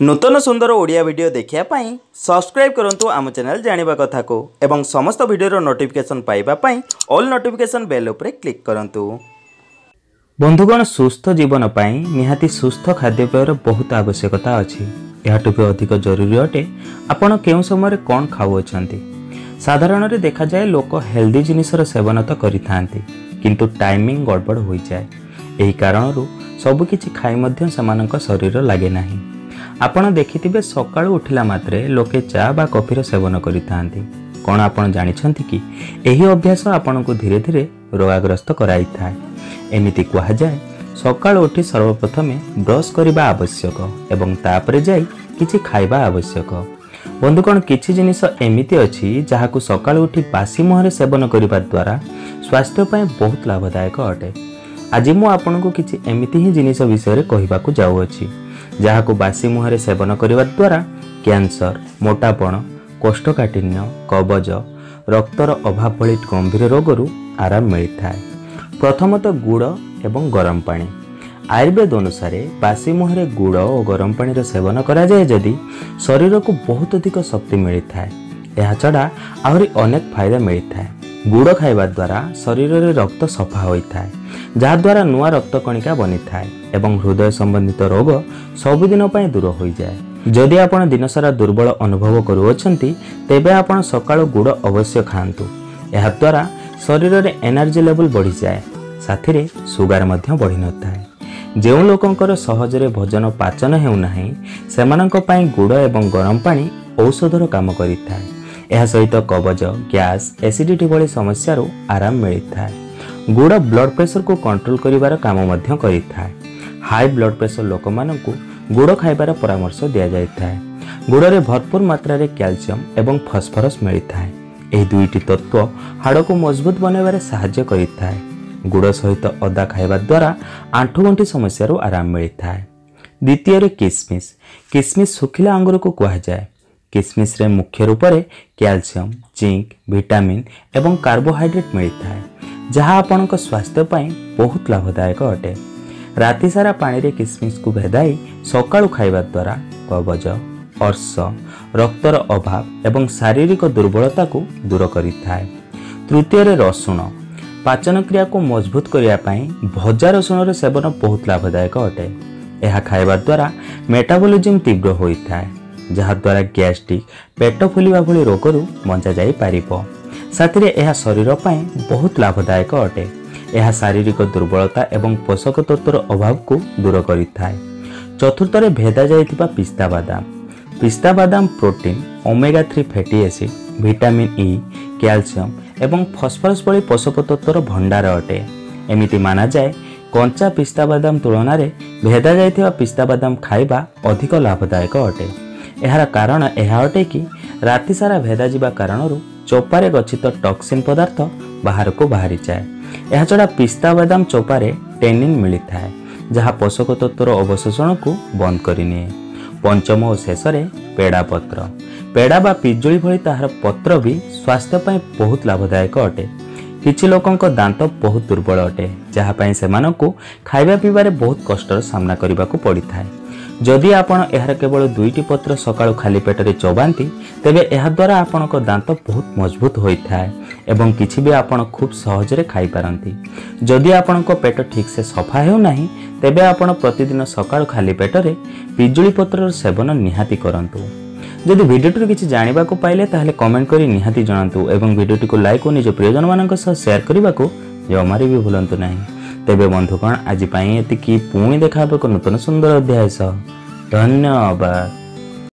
ନୂତନ ସୁନ୍ଦର ଓଡ଼ିଆ ଭିଡ଼ିଓ ଦେଖିବା ପାଇଁ ସବସ୍କ୍ରାଇବ୍ କରନ୍ତୁ ଆମ ଚ୍ୟାନେଲ୍ ଜାଣିବା କଥାକୁ ଏବଂ ସମସ୍ତ ଭିଡ଼ିଓର ନୋଟିଫିକେସନ୍ ପାଇବା ପାଇଁ ଅଲ୍ ନୋଟିଫିକେସନ୍ ବେଲ୍ ଉପରେ କ୍ଲିକ୍ କରନ୍ତୁ। ବନ୍ଧୁଗଣ ସୁସ୍ଥ ଜୀବନ ପାଇଁ ନିହାତି ସୁସ୍ଥ ଖାଦ୍ୟପେୟର ବହୁତ ଆବଶ୍ୟକତା ଅଛି। ଏହାଠୁ ବି ଅଧିକ ଜରୁରୀ ଅଟେ ଆପଣ କେଉଁ ସମୟରେ କ'ଣ ଖାଉଅଛନ୍ତି। ସାଧାରଣରେ ଦେଖାଯାଏ ଲୋକ ହେଲ୍ଦି ଜିନିଷର ସେବନ ତ କରିଥାନ୍ତି କିନ୍ତୁ ଟାଇମିଂ ଗଡ଼ବଡ଼ ହୋଇଯାଏ। ଏହି କାରଣରୁ ସବୁକିଛି ଖାଇ ମଧ୍ୟ ସେମାନଙ୍କ ଶରୀର ଲାଗେ ନାହିଁ। ଆପଣ ଦେଖିଥିବେ ସକାଳୁ ଉଠିଲା ମାତ୍ରେ ଲୋକେ ଚା ବା କଫିର ସେବନ କରିଥାନ୍ତି। କ'ଣ ଆପଣ ଜାଣିଛନ୍ତି କି? ଏହି ଅଭ୍ୟାସ ଆପଣଙ୍କୁ ଧୀରେ ଧୀରେ ରୋଗାଗ୍ରସ୍ତ କରାଇଥାଏ। ଏମିତି କୁହାଯାଏ ସକାଳୁ ଉଠି ସର୍ବପ୍ରଥମେ ବ୍ରସ୍ କରିବା ଆବଶ୍ୟକ ଏବଂ ତାପରେ ଯାଇ କିଛି ଖାଇବା ଆବଶ୍ୟକ। ବନ୍ଧୁଗଣ କିଛି ଜିନିଷ ଏମିତି ଅଛି ଯାହାକୁ ସକାଳୁ ଉଠି ବାସି ମୁହଁରେ ସେବନ କରିବା ଦ୍ୱାରା ସ୍ୱାସ୍ଥ୍ୟ ପାଇଁ ବହୁତ ଲାଭଦାୟକ ଅଟେ। ଆଜି ମୁଁ ଆପଣଙ୍କୁ କିଛି ଏମିତି ହିଁ ଜିନିଷ ବିଷୟରେ କହିବାକୁ ଯାଉଅଛି। ଯାହାକୁ ବାସି ମୁହଁରେ ସେବନ କରିବା ଦ୍ୱାରା କ୍ୟାନ୍ସର ମୋଟାପଣ କୋଷ୍ଠକାଠିନ୍ୟ କବଜ ରକ୍ତର ଅଭାବ ଭଳି ଗମ୍ଭୀର ରୋଗରୁ ଆରାମ ମିଳିଥାଏ। ପ୍ରଥମତଃ ଗୁଡ଼ ଏବଂ ଗରମ ପାଣି। ଆୟୁର୍ବେଦ ଅନୁସାରେ ବାସି ମୁହଁରେ ଗୁଡ଼ ଓ ଗରମ ପାଣିର ସେବନ କରାଯାଏ ଯଦି ଶରୀରକୁ ବହୁତ ଅଧିକ ଶକ୍ତି ମିଳିଥାଏ। ଏହାଛଡ଼ା ଆହୁରି ଅନେକ ଫାଇଦା ମିଳିଥାଏ। ଗୁଡ଼ ଖାଇବା ଦ୍ୱାରା ଶରୀରରେ ରକ୍ତ ସଫା ହୋଇଥାଏ। ଯାହାଦ୍ୱାରା ନୂଆ ରକ୍ତ କଣିକା ବନିଥାଏ ଏବଂ ହୃଦୟ ସମ୍ବନ୍ଧିତ ରୋଗ ସବୁଦିନ ପାଇଁ ଦୂର ହୋଇଯାଏ। ଯଦି ଆପଣ ଦିନସାରା ଦୁର୍ବଳ ଅନୁଭବ କରୁଅଛନ୍ତି ତେବେ ଆପଣ ସକାଳୁ ଗୁଡ଼ ଅବଶ୍ୟ ଖାଆନ୍ତୁ। ଏହାଦ୍ୱାରା ଶରୀରରେ ଏନର୍ଜି ଲେଭେଲ୍ ବଢ଼ିଯାଏ। ସାଥିରେ ସୁଗାର ମଧ୍ୟ ବଢ଼ିନଥାଏ। ଯେଉଁ ଲୋକଙ୍କର ସହଜରେ ଭୋଜନ ପାଚନ ହେଉନାହିଁ ସେମାନଙ୍କ ପାଇଁ ଗୁଡ଼ ଏବଂ ଗରମ ପାଣି ଔଷଧର କାମ କରିଥାଏ। ଏହା ସହିତ କବଜ ଗ୍ୟାସ୍ ଏସିଡ଼ିଟି ଭଳି ସମସ୍ୟାରୁ ଆରାମ ମିଳିଥାଏ। ଗୁଡ଼ ବ୍ଲଡ଼ ପ୍ରେସରକୁ କଣ୍ଟ୍ରୋଲ କରିବାର କାମ ମଧ୍ୟ କରିଥାଏ। ହାଇ ବ୍ଲଡ଼ ପ୍ରେସର ଲୋକମାନଙ୍କୁ ଗୁଡ଼ ଖାଇବାର ପରାମର୍ଶ ଦିଆଯାଇଥାଏ। ଗୁଡ଼ରେ ଭରପୁର ମାତ୍ରାରେ କ୍ୟାଲସିୟମ ଏବଂ ଫସ୍ଫରସ୍ ମିଳିଥାଏ। ଏହି ଦୁଇଟି ତତ୍ତ୍ୱ ହାଡ଼କୁ ମଜବୁତ ବନାଇବାରେ ସାହାଯ୍ୟ କରିଥାଏ। ଗୁଡ଼ ସହିତ ଅଦା ଖାଇବା ଦ୍ୱାରା ଆଣ୍ଠୁଗଣ୍ଠି ସମସ୍ୟାରୁ ଆରାମ ମିଳିଥାଏ। ଦ୍ୱିତୀୟରେ କିସମିସ୍। କିସମିସ୍ ଶୁଖିଲା ଅଙ୍ଗୁରକୁ କୁହାଯାଏ। କିସମିସ୍ରେ ମୁଖ୍ୟ ରୂପରେ କ୍ୟାଲସିୟମ ଜିଙ୍କ ଭିଟାମିନ୍ ଏବଂ କାର୍ବୋହାଇଡ୍ରେଟ୍ ମିଳିଥାଏ। ଯାହା ଆପଣଙ୍କ ସ୍ୱାସ୍ଥ୍ୟ ପାଇଁ ବହୁତ ଲାଭଦାୟକ ଅଟେ। ରାତିସାରା ପାଣିରେ କିସମିସ୍କୁ ଭେଦାଇ ସକାଳୁ ଖାଇବା ଦ୍ୱାରା କବଜ ଅର୍ଶ ରକ୍ତର ଅଭାବ ଏବଂ ଶାରୀରିକ ଦୁର୍ବଳତାକୁ ଦୂର କରିଥାଏ। ତୃତୀୟରେ ରସୁଣ। ପାଚନ କ୍ରିୟାକୁ ମଜବୁତ କରିବା ପାଇଁ ଭଜା ରସୁଣର ସେବନ ବହୁତ ଲାଭଦାୟକ ଅଟେ। ଏହା ଖାଇବା ଦ୍ୱାରା ମେଟାବଲିଜିମ୍ ତୀବ୍ର ହୋଇଥାଏ ଯାହାଦ୍ୱାରା ଗ୍ୟାଷ୍ଟ୍ରିକ୍ ପେଟ ଫୁଲିବା ଭଳି ରୋଗରୁ ବଞ୍ଚାଯାଇପାରିବ। ସାଥିରେ ଏହା ଶରୀର ପାଇଁ ବହୁତ ଲାଭଦାୟକ ଅଟେ। ଏହା ଶାରୀରିକ ଦୁର୍ବଳତା ଏବଂ ପୋଷକ ତତ୍ତ୍ୱର ଅଭାବକୁ ଦୂର କରିଥାଏ। ଚତୁର୍ଥରେ ଭେଦା ଯାଇଥିବା ପିସ୍ତା ବାଦାମ। ପିସ୍ତା ବାଦାମ protein omega three fatty acid vitamin E calcium ଏବଂ ଫସ୍ଫରସ୍ ଭଳି ପୋଷକ ତତ୍ତ୍ୱର ଭଣ୍ଡାର ଅଟେ। ଏମିତି ମାନାଯାଏ କଞ୍ଚା ପିସ୍ତା ବାଦାମ ତୁଳନାରେ ଭେଦା ଯାଇଥିବା ପିସ୍ତା ବାଦାମ ଖାଇବା ଅଧିକ ଲାଭଦାୟକ ଅଟେ। ଏହାର କାରଣ ଏହା ଅଟେ କି ରାତିସାରା ଭେଦା ଯିବା କାରଣରୁ ଚୋପାରେ ଗଚ୍ଛିତ ଟକ୍ସିନ୍ ପଦାର୍ଥ ବାହାରକୁ ବାହାରିଯାଏ। ଏହାଛଡ଼ା ପିସ୍ତା ବାଦାମ ଚୋପାରେ ଟେନିନ୍ ମିଳିଥାଏ ଯାହା ପୋଷକ ତତ୍ତ୍ୱର ଅବଶୋଷଣକୁ ବନ୍ଦ କରିନିଏ। ପଞ୍ଚମ ଓ ଶେଷରେ ପେଡ଼ା ପତ୍ର ପେଡ଼ା ବା ପିଜୁଳି ଭଳି ତାହାର ପତ୍ର ବି ସ୍ୱାସ୍ଥ୍ୟ ପାଇଁ ବହୁତ ଲାଭଦାୟକ ଅଟେ। କିଛି ଲୋକଙ୍କ ଦାନ୍ତ ବହୁତ ଦୁର୍ବଳ ଅଟେ ଯାହା ପାଇଁ ସେମାନଙ୍କୁ ଖାଇବା ପିଇବାରେ ବହୁତ କଷ୍ଟର ସାମ୍ନା କରିବାକୁ ପଡ଼ିଥାଏ। ଯଦି ଆପଣ ଏହାର କେବଳ ଦୁଇଟି ପତ୍ର ସକାଳୁ ଖାଲି ପେଟରେ ଚୋବାନ୍ତି ତେବେ ଏହାଦ୍ୱାରା ଆପଣଙ୍କ ଦାନ୍ତ ବହୁତ ମଜବୁତ ହୋଇଥାଏ ଏବଂ କିଛି ବି ଆପଣ ଖୁବ୍ ସହଜରେ ଖାଇପାରନ୍ତି। ଯଦି ଆପଣଙ୍କ ପେଟ ଠିକ୍ସେ ସଫା ହେଉନାହିଁ ତେବେ ଆପଣ ପ୍ରତିଦିନ ସକାଳୁ ଖାଲି ପେଟରେ ପିଜୁଳି ପତ୍ରର ସେବନ ନିହାତି କରନ୍ତୁ। ଯଦି ଭିଡ଼ିଓଟିରୁ କିଛି ଜାଣିବାକୁ ପାଇଲେ ତାହେଲେ କମେଣ୍ଟ କରି ନିହାତି ଜଣାନ୍ତୁ ଏବଂ ଭିଡ଼ିଓଟିକୁ ଲାଇକ୍ ଓ ନିଜ ପ୍ରିୟଜନମାନଙ୍କ ସହ ସେୟାର କରିବାକୁ ଜମାରେ ବି ଭୁଲନ୍ତୁ ନାହିଁ। ତେବେ ବନ୍ଧୁଗଣ ଆଜି ପାଇଁ ଏତିକି ପୁଣି ଦେଖା ହେବ ଏକ ନୂତନ ସୁନ୍ଦର ଅଧ୍ୟାୟ ସହ? ଧନ୍ୟବାଦ।